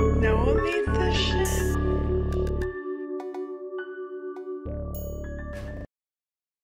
No one needs this shit?